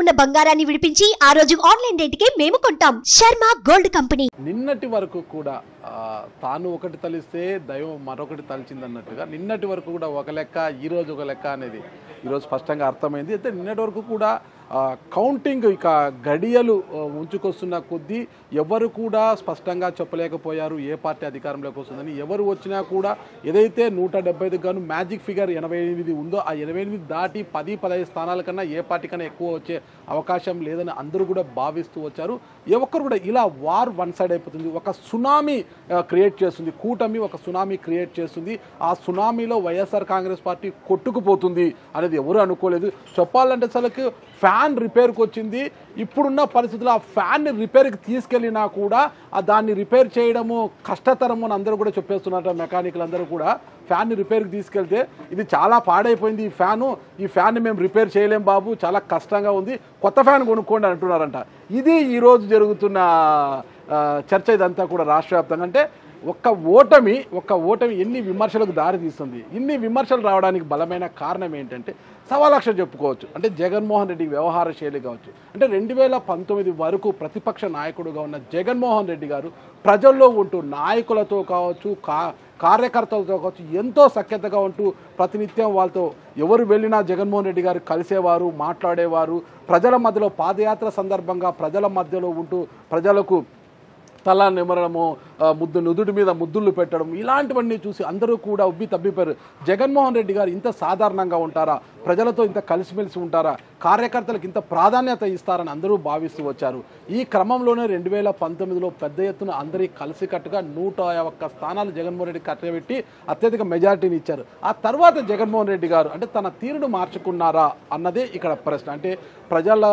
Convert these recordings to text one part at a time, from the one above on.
ఉన్న బంగారాన్ని విడిపించి ఆ రోజు ఆన్లైన్ రేటుకే మేము కొంటాం. Sharma gold company. నిన్నటి వరకు కూడా తాను ఒకటి తలిస్తే దైవం మరొకటి తలిచిందన్నట్టుగా నిన్నటి వరకు కూడా ఒక లెక్క ఈ రోజు ఒక లెక్క అనేది ఈరోజు స్పష్టంగా అర్థమైంది. అయితే నిన్నటి వరకు కూడా కౌంటింగ్ ఇక గడియలు ఉంచుకొస్తున్న కొద్దీ ఎవరు కూడా స్పష్టంగా చెప్పలేకపోయారు ఏ పార్టీ అధికారంలోకి వస్తుందని. ఎవరు వచ్చినా కూడా ఏదైతే నూట డెబ్బై ఐదు గాను మ్యాజిక్ ఫిగర్ ఎనభై ఎనిమిది ఉందో ఆ ఎనభై ఎనిమిది దాటి పది పదహైదు స్థానాల కన్నా ఏ పార్టీ కన్నా ఎక్కువ వచ్చే అవకాశం లేదని అందరూ కూడా భావిస్తూ వచ్చారు. ఏ ఒక్కరు కూడా ఇలా వార్ వన్ సైడ్ అయిపోతుంది. ఒక సునామీ క్రియేట్ చేస్తుంది. కూటమి ఒక సునామీ క్రియేట్ చేస్తుంది. ఆ సునామీలో వైఎస్ఆర్ కాంగ్రెస్ పార్టీ కొట్టుకుపోతుంది అనేది ఎవరు అనుకోలేదు. చెప్పాలంటే అసలుకి ఫ్యాన్ రిపేర్కి వచ్చింది. ఇప్పుడున్న పరిస్థితుల్లో ఆ ఫ్యాన్ని రిపేర్కి తీసుకెళ్ళినా కూడా ఆ దాన్ని రిపేర్ చేయడము కష్టతరము అని అందరూ కూడా చెప్పేస్తున్నారు. మెకానికల్ అందరూ కూడా ఫ్యాన్ని రిపేర్కి తీసుకెళ్తే ఇది చాలా పాడైపోయింది. ఈ ఫ్యాను ఈ ఫ్యాన్ని మేము రిపేర్ చేయలేం బాబు. చాలా కష్టంగా ఉంది. కొత్త ఫ్యాన్ కొనుక్కోండి అంటున్నారంట. ఇది ఈరోజు జరుగుతున్న చర్చ ఇదంతా కూడా రాష్ట్ర వ్యాప్తంగా. అంటే ఒక్క ఓటమి ఒక్క ఓటమి ఎన్ని విమర్శలకు దారి తీస్తుంది? ఇన్ని విమర్శలు రావడానికి బలమైన కారణం ఏంటంటే సవాలక్ష చెప్పుకోవచ్చు. అంటే జగన్మోహన్ రెడ్డి వ్యవహార శైలి కావచ్చు. అంటే రెండు వేల పంతొమ్మిది వరకు ప్రతిపక్ష నాయకుడుగా ఉన్న జగన్మోహన్ రెడ్డి గారు ప్రజల్లో ఉంటూ నాయకులతో కావచ్చు కా కార్యకర్తలతో కావచ్చు ఎంతో సఖ్యతగా ఉంటూ ప్రతినిత్యం వాళ్ళతో ఎవరు వెళ్ళినా జగన్మోహన్ రెడ్డి గారు కలిసేవారు మాట్లాడేవారు. ప్రజల మధ్యలో పాదయాత్ర సందర్భంగా ప్రజల మధ్యలో ఉంటూ ప్రజలకు తల నిమరడము ముద్దు నుదుటి మీద ముద్దులు పెట్టడం ఇలాంటివన్నీ చూసి అందరూ కూడా ఉబ్బి తబ్బిపోయారు. జగన్మోహన్ రెడ్డి గారు ఇంత సాధారణంగా ఉంటారా? ప్రజలతో ఇంత కలిసిమెలిసి ఉంటారా? కార్యకర్తలకు ఇంత ప్రాధాన్యత ఇస్తారని అందరూ భావిస్తూ వచ్చారు. ఈ క్రమంలోనే రెండు వేల పంతొమ్మిదిలో పెద్ద ఎత్తున అందరి కలిసికట్టుగా నూట ఒక్క స్థానాలు జగన్మోహన్ రెడ్డి కట్టబెట్టి అత్యధిక మెజారిటీని ఇచ్చారు. ఆ తర్వాత జగన్మోహన్ రెడ్డి గారు అంటే తన తీరును మార్చుకున్నారా అన్నదే ఇక్కడ ప్రశ్న. అంటే ప్రజల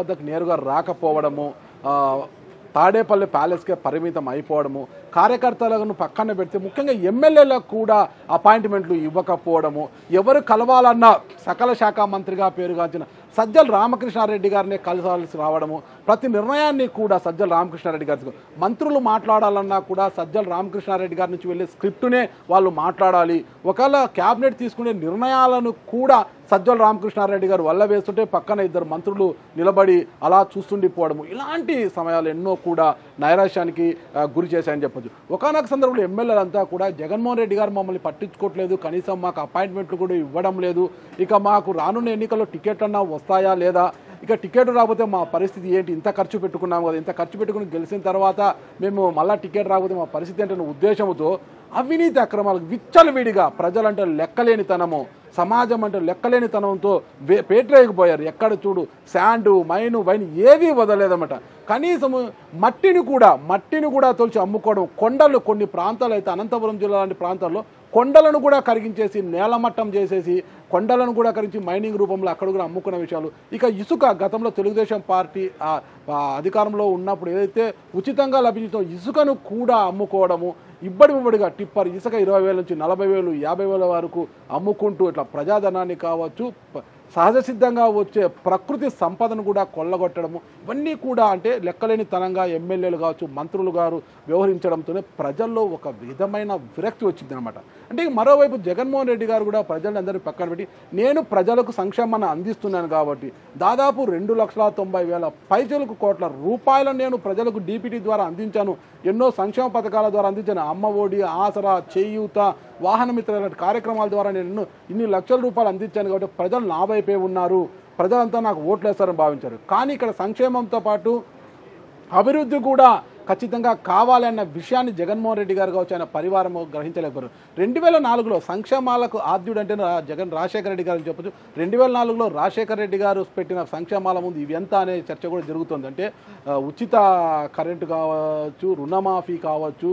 వద్దకు నేరుగా రాకపోవడము తాడేపల్లి ప్యాలెస్కే పరిమితం అయిపోవడము కార్యకర్తలను పక్కన పెడితే ముఖ్యంగా ఎమ్మెల్యేలకు కూడా అపాయింట్మెంట్లు ఇవ్వకపోవడము ఎవరు కలవాలన్నా సకల శాఖ మంత్రిగా పేరుగాంచిన సజ్జల రామకృష్ణారెడ్డి గారిని కలసాల్సి రావడము ప్రతి నిర్ణయాన్ని కూడా సజ్జల రామకృష్ణారెడ్డి గారి మంత్రులు మాట్లాడాలన్నా కూడా సజ్జల రామకృష్ణారెడ్డి గారి నుంచి వెళ్ళే స్క్రిప్టునే వాళ్ళు మాట్లాడాలి. ఒకవేళ క్యాబినెట్ తీసుకునే నిర్ణయాలను కూడా సజ్జల రామకృష్ణారెడ్డి గారు వల్ల వేస్తుంటే పక్కన ఇద్దరు మంత్రులు నిలబడి అలా చూస్తుండిపోవడము. ఇలాంటి సమయాలు ఎన్నో కూడా నైరాశ్యానికి గురి చేశాయని చెప్పొచ్చు. ఒకనొక సందర్భంలో ఎమ్మెల్యేలంతా కూడా జగన్మోహన్ రెడ్డి గారు మమ్మల్ని పట్టించుకోవట్లేదు కనీసం మాకు అపాయింట్మెంట్లు కూడా ఇవ్వడం లేదు. ఇక మాకు రానున్న ఎన్నికల్లో టికెట్ అన్నా వస్తాయా లేదా ఇక టికెట్ రాకపోతే మా పరిస్థితి ఏంటి? ఇంత ఖర్చు పెట్టుకున్నాం కదా ఇంత ఖర్చు పెట్టుకుని గెలిచిన తర్వాత మేము మళ్ళా టికెట్ రాకపోతే మా పరిస్థితి ఏంటనే ఉద్దేశంతో అవినీతి అక్రమాలకు విచ్చలవిడిగా ప్రజలంటే లెక్కలేనితనము సమాజం అంటే లెక్కలేనితనంతో పేటరేగిపోయారు ఎక్కడ చూడు శాండు మైను వైన్ ఏవీ వదలేదన్నమాట కనీసం మట్టిని కూడా మట్టిని కూడా తొలిచి అమ్ముకోవడం కొండలు కొన్ని ప్రాంతాలు అయితే అనంతపురం జిల్లా లాంటి ప్రాంతాల్లో కొండలను కూడా కరిగించేసి నేలమట్టం చేసేసి కొండలను కూడా కరిగించి మైనింగ్ రూపంలో అక్కడ కూడా అమ్ముకున్న విషయాలు. ఇక ఇసుక గతంలో తెలుగుదేశం పార్టీ అధికారంలో ఉన్నప్పుడు ఏదైతే ఉచితంగా లభించిన ఇసుకను కూడా అమ్ముకోవడము ఇబ్బడి టిప్పర్ ఇసుక ఇరవై వేల నుంచి నలభై వేలు యాభై వేల వరకు అమ్ముకుంటూ ఇట్లా ప్రజాధనాన్ని కావచ్చు సహజ సిద్ధంగా వచ్చే ప్రకృతి సంపదను కూడా కొల్లగొట్టడము ఇవన్నీ కూడా అంటే లెక్కలేని తనంగా ఎమ్మెల్యేలు కావచ్చు మంత్రులు గారు వ్యవహరించడంతోనే ప్రజల్లో ఒక విధమైన విరక్తి వచ్చింది అనమాట అంటే మరోవైపు జగన్మోహన్ రెడ్డి గారు కూడా ప్రజలందరినీ పక్కన పెట్టి నేను ప్రజలకు సంక్షేమాన్ని అందిస్తున్నాను కాబట్టి దాదాపు రెండు లక్షల తొంభై వేల పైచలకు కోట్ల రూపాయలను నేను ప్రజలకు డీపీటీ ద్వారా అందించాను. ఎన్నో సంక్షేమ పథకాల ద్వారా అందించాను. అమ్మ ఒడి ఆసరా చేయూత వాహనమిత్ర లాంటి కార్యక్రమాల ద్వారా నేను ఇన్ని లక్షల రూపాయలు అందించాను కాబట్టి ప్రజలు నా అయిపోయి ఉన్నారు. ప్రజలంతా నాకు ఓట్లేస్తారని భావించారు. కానీ ఇక్కడ సంక్షేమంతో పాటు అభివృద్ధి కూడా ఖచ్చితంగా కావాలన్న విషయాన్ని జగన్మోహన్ రెడ్డి గారు కావచ్చు ఆయన పరివారం గ్రహించలేకపోయారు. రెండు వేల నాలుగులో సంక్షేమాలకు ఆద్యుడు అంటే జగన్ రాజశేఖర రెడ్డి గారు చెప్పచ్చు. చెప్పొచ్చు రెండు వేల నాలుగులో రాజశేఖర రెడ్డి గారు పెట్టిన సంక్షేమాల ముందు ఇవి ఎంత అనే చర్చ కూడా జరుగుతుంది. అంటే ఉచిత కరెంటు కావచ్చు రుణమాఫీ కావచ్చు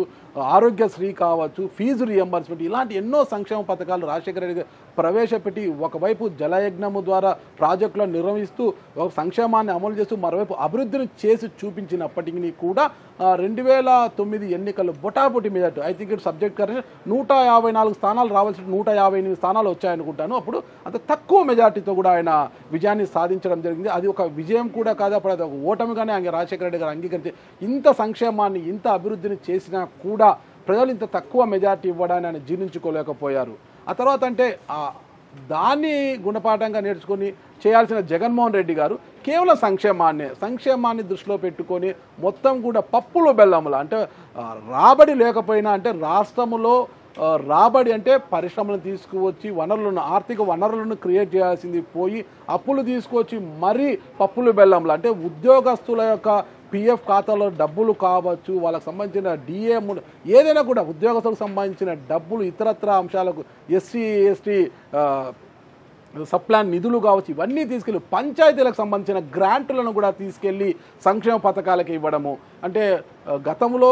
ఆరోగ్యశ్రీ కావచ్చు ఫీజు రియంబర్స్మెంట్ ఇలాంటి ఎన్నో సంక్షేమ పథకాలు రాజశేఖర రెడ్డి ప్రవేశపెట్టి ఒకవైపు జలయజ్ఞము ద్వారా ప్రాజెక్టులను నిర్వహిస్తూ ఒక సంక్షేమాన్ని అమలు చేస్తూ మరోవైపు అభివృద్ధిని చేసి చూపించినప్పటికీ కూడా రెండు వేల తొమ్మిది ఎన్నికలు బొటాబొటి మీద I think it subject correct నూట యాభై నాలుగు స్థానాలు రావాల్సిన నూట యాభై ఎనిమిది స్థానాలు వచ్చాయనుకుంటాను. అప్పుడు అంత తక్కువ మెజార్టీతో కూడా ఆయన విజయాన్ని సాధించడం జరిగింది. అది ఒక విజయం కూడా కాదు అప్పుడు అది ఒక ఓటమిగానే ఆయన రాజశేఖర రెడ్డి గారు అంగీకరించి ఇంత సంక్షేమాన్ని ఇంత అభివృద్ధిని చేసినా కూడా ప్రజలు ఇంత తక్కువ మెజార్టీ ఇవ్వడాన్ని ఆయన జీర్ణించుకోలేకపోయారు. ఆ తర్వాత అంటే దాన్ని గుణపాఠంగా నేర్చుకొని చేయాల్సిన జగన్మోహన్ రెడ్డి గారు కేవలం సంక్షేమాన్ని సంక్షేమాన్ని దృష్టిలో పెట్టుకొని మొత్తం కూడా పప్పులు బెల్లములు అంటే రాబడి లేకపోయినా అంటే రాష్ట్రములో రాబడి అంటే పరిశ్రమలను తీసుకువచ్చి వనరులను ఆర్థిక వనరులను క్రియేట్ చేయాల్సింది పోయి అప్పులు తీసుకొచ్చి మరీ పప్పులు బెల్లంలు అంటే ఉద్యోగస్తుల యొక్క పిఎఫ్ ఖాతాలో డబ్బులు కావచ్చు వాళ్ళకి సంబంధించిన డిఏ ఏదైనా కూడా ఉద్యోగస్తులకు సంబంధించిన డబ్బులు ఇతరత్ర అంశాలకు ఎస్సీ ఎస్టీ సప్లాన్ నిధులు కావచ్చు ఇవన్నీ తీసుకెళ్ళి పంచాయతీలకు సంబంధించిన గ్రాంట్లను కూడా తీసుకెళ్ళి సంక్షేమ పథకాలకు ఇవ్వడము. అంటే గతంలో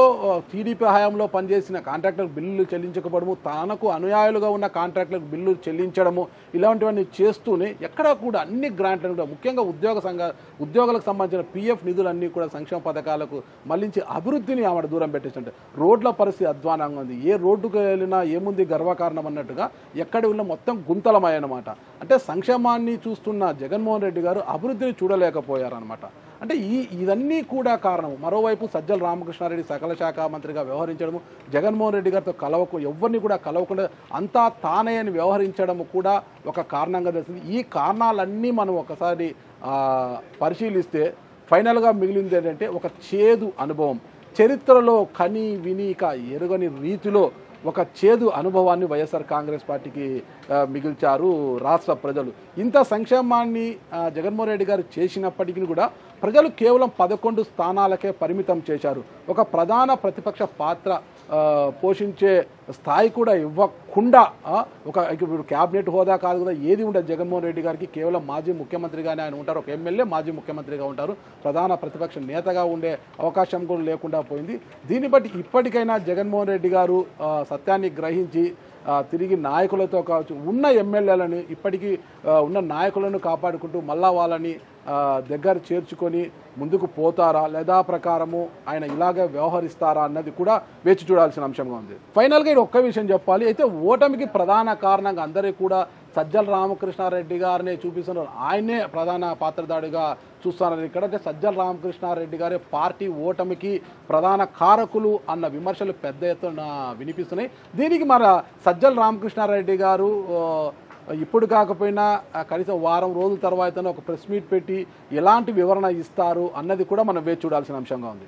టీడీపీ హయాంలో పనిచేసిన కాంట్రాక్టర్ బిల్లులు చెల్లించకపోవడము తనకు అనుయాయులుగా ఉన్న కాంట్రాక్టర్లకు బిల్లులు చెల్లించడము ఇలాంటివన్నీ చేస్తూనే ఎక్కడా కూడా అన్ని గ్రాంట్లను కూడా ముఖ్యంగా ఉద్యోగ సంఘ ఉద్యోగులకు సంబంధించిన పిఎఫ్ నిధులన్నీ కూడా సంక్షేమ పథకాలకు మళ్ళించి అభివృద్ధిని ఆమె దూరం పెట్టేసింటే రోడ్ల పరిస్థితి అధ్వానంగా ఉంది. ఏ రోడ్డుకు వెళ్ళినా ఏముంది గర్వకారణం అన్నట్టుగా ఎక్కడ ఉన్న మొత్తం గుంతలమయ్యనమాట అంటే సంక్షేమాన్ని చూస్తున్న జగన్మోహన్ రెడ్డి గారు అభివృద్ధిని చూడలేకపోయారనమాట అంటే ఈ ఇవన్నీ కూడా కారణం మరోవైపు సజ్జల రామకృష్ణారెడ్డి సకల శాఖ మంత్రిగా వ్యవహరించడము జగన్మోహన్ రెడ్డి గారితో కలవకు ఎవరిని కూడా కలవకుండా అంతా తానే అని వ్యవహరించడం కూడా ఒక కారణంగా తెలిసింది. ఈ కారణాలన్నీ మనం ఒకసారి పరిశీలిస్తే ఫైనల్గా మిగిలింది ఏంటంటే ఒక చేదు అనుభవం. చరిత్రలో కని వినీక ఎరుగని రీతిలో ఒక చేదు అనుభవాన్ని వైఎస్ఆర్ కాంగ్రెస్ పార్టీకి మిగిల్చారు రాష్ట్ర ప్రజలు. ఇంత సంక్షేమాన్ని జగన్మోహన్ రెడ్డి గారు చేసినప్పటికీ కూడా ప్రజలు కేవలం పదకొండు స్థానాలకే పరిమితం చేశారు. ఒక ప్రధాన ప్రతిపక్ష పాత్ర పోషించే స్థాయి కూడా ఇవ్వకుండా ఒక ఇప్పుడు క్యాబినెట్ హోదా కాదు కదా ఏది ఉండదు జగన్మోహన్ రెడ్డి గారికి. కేవలం మాజీ ముఖ్యమంత్రిగానే ఆయన ఉంటారు. ఒక ఎమ్మెల్యే మాజీ ముఖ్యమంత్రిగా ఉంటారు. ప్రధాన ప్రతిపక్ష నేతగా ఉండే అవకాశం కూడా లేకుండా పోయింది. దీన్ని బట్టి ఇప్పటికైనా జగన్మోహన్ రెడ్డి గారు సత్యాన్ని గ్రహించి తిరిగి నాయకులతో కావచ్చు ఉన్న ఎమ్మెల్యేలను ఇప్పటికీ ఉన్న నాయకులను కాపాడుకుంటూ మళ్ళా వాళ్ళని దగ్గర చేర్చుకొని ముందుకు పోతారా లేదా ప్రకారము ఆయన ఇలాగే వ్యవహరిస్తారా అన్నది కూడా వేచి చూడాల్సిన అంశంగా ఉంది. ఫైనల్గా ఇది ఒక్క విషయం చెప్పాలి. అయితే ఓటమికి ప్రధాన కారణంగా అందరికీ కూడా సజ్జల రామకృష్ణారెడ్డి గారినే చూపిస్తున్నారు. ఆయనే ప్రధాన పాత్రధారిగా చూస్తున్నారు ఇక్కడ సజ్జల రామకృష్ణారెడ్డి గారి పార్టీ ఓటమికి ప్రధాన కారకులు అన్న విమర్శలు పెద్ద ఎత్తున వినిపిస్తున్నాయి. దీనికి మన సజ్జల రామకృష్ణారెడ్డి గారు ఇప్పుడు కాకపోయినా కనీసం వారం రోజుల తర్వాత ఒక ప్రెస్ మీట్ పెట్టి ఎలాంటి వివరణ ఇస్తారు అన్నది కూడా మనం వేచి చూడాల్సిన అంశంగా ఉంది.